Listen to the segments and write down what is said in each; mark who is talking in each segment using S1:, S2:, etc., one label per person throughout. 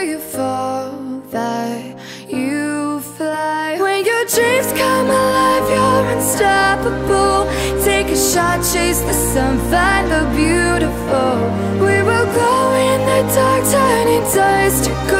S1: You fall that you fly. When your dreams come alive, you're unstoppable. Take a shot, chase the sun, find the beautiful. We will glow in the dark, turning dust to gold,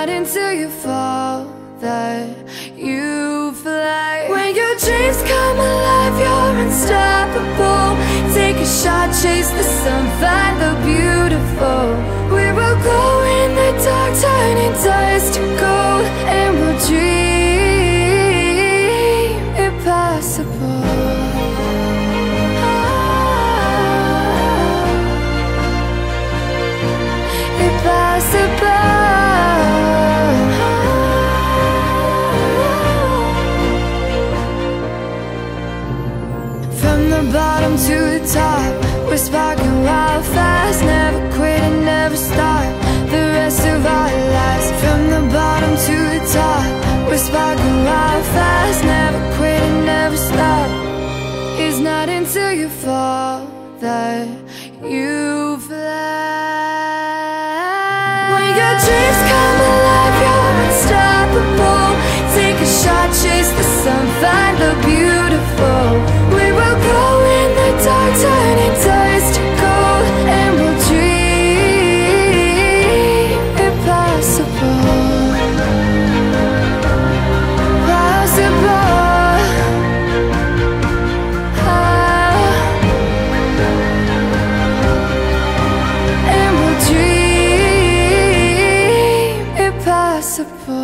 S1: Not until you fall that you fly. When your dreams come alive, you're unstoppable. Take a shot, chase the sun, find the beautiful. We will go in the dark, turning dust until you Impossible.